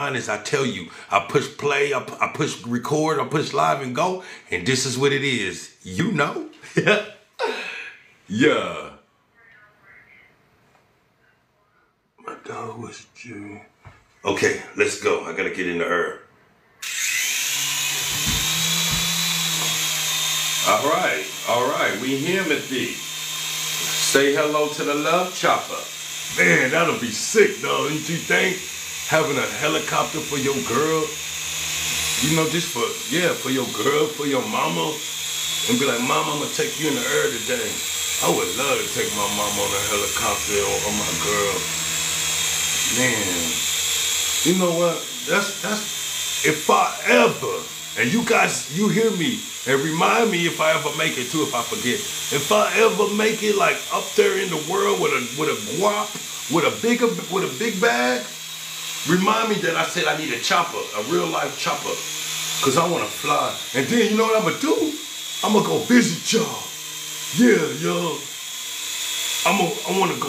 honest, I tell you, I push play, I, I push record, I push live and go, and this is what it is. You know? yeah. My dog was Jew. Okay, let's go. I gotta get in the. All right, all right, we Miss Say hello to the love chopper. Man, that'll be sick, though, don't you think? Having a helicopter for your girl. You know, just for, yeah, for your girl, for your mama. And be like, Mom, I'm gonna take you in the air today. I would love to take my mom on a helicopter or, or my girl. Man, you know what? That's, that's, if I ever, and you guys, you hear me, and remind me if I ever make it too, if I forget. If I ever make it like up there in the world with a with a guap, with a bigger with a big bag, remind me that I said I need a chopper, a real life chopper. Cause I wanna fly. And then you know what I'm gonna do? I'm gonna go visit y'all. Yeah, y'all. I'm gonna I wanna go